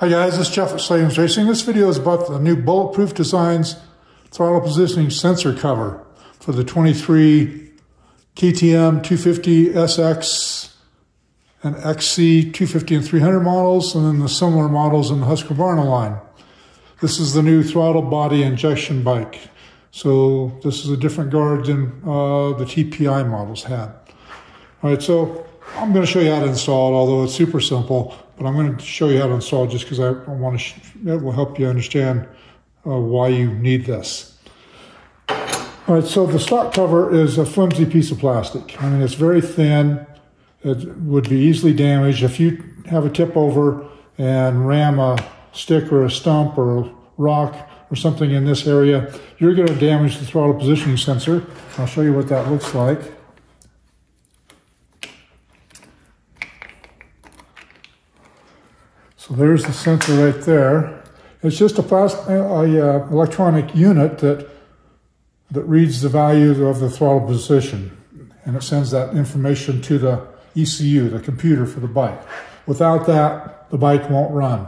Hi guys, this is Jeff at Slavens Racing. This video is about the new Bulletproof Designs throttle positioning sensor cover for the 23 KTM 250 SX and XC 250 and 300 models, and then the similar models in the Husqvarna line. This is the new throttle body injection bike. So this is a different guard than uh, the TPI models had. All right, so I'm going to show you how to install it, although it's super simple, but I'm going to show you how to install just because I want to, it will help you understand uh, why you need this. All right, so the stock cover is a flimsy piece of plastic. I mean, it's very thin. It would be easily damaged. If you have a tip over and ram a stick or a stump or a rock or something in this area, you're going to damage the throttle positioning sensor. I'll show you what that looks like. So there's the sensor right there. It's just a, plastic, a, a electronic unit that that reads the value of the throttle position, and it sends that information to the ECU, the computer for the bike. Without that, the bike won't run.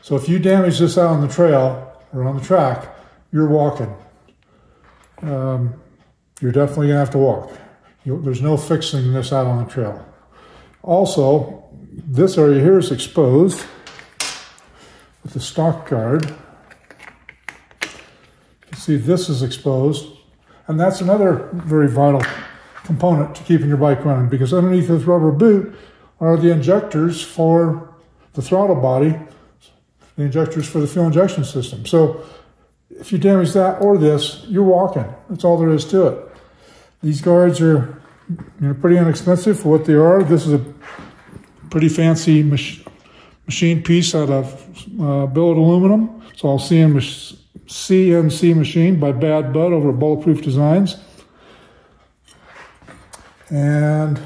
So if you damage this out on the trail or on the track, you're walking. Um, you're definitely gonna have to walk. You, there's no fixing this out on the trail. Also, this area here is exposed with the stock guard. You see this is exposed, and that's another very vital component to keeping your bike running because underneath this rubber boot are the injectors for the throttle body, the injectors for the fuel injection system. So if you damage that or this, you're walking. That's all there is to it. These guards are pretty inexpensive for what they are. This is a pretty fancy mach machine piece out of uh, billet aluminum. It's all CNC, CNC machine by Bad Bud over Bulletproof Designs. And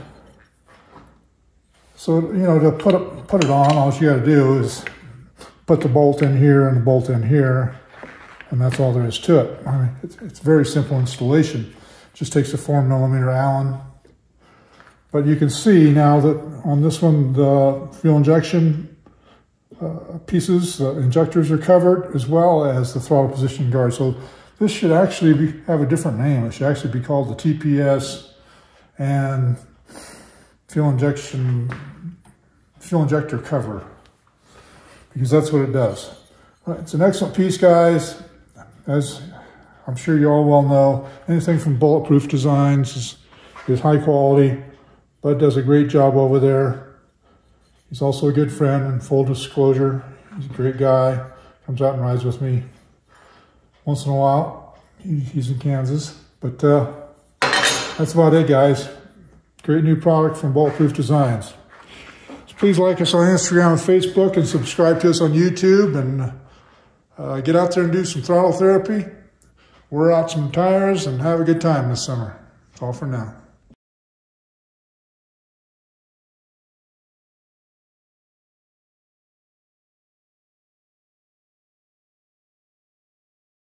so, you know, to put it, put it on, all you got to do is put the bolt in here and the bolt in here, and that's all there is to it. I mean, it's, it's very simple installation. Just takes a four millimeter Allen but you can see now that on this one, the fuel injection uh, pieces, the injectors are covered, as well as the throttle position guard. So this should actually be, have a different name. It should actually be called the TPS and fuel injection, fuel injector cover, because that's what it does. It's an excellent piece, guys. As I'm sure you all well know, anything from Bulletproof Designs is, is high quality. Bud does a great job over there. He's also a good friend and full disclosure. He's a great guy. Comes out and rides with me once in a while. he's in Kansas. But uh, that's about it, guys. Great new product from Bulletproof Designs. So please like us on Instagram and Facebook and subscribe to us on YouTube and uh, get out there and do some throttle therapy. Wear out some tires and have a good time this summer. That's all for now.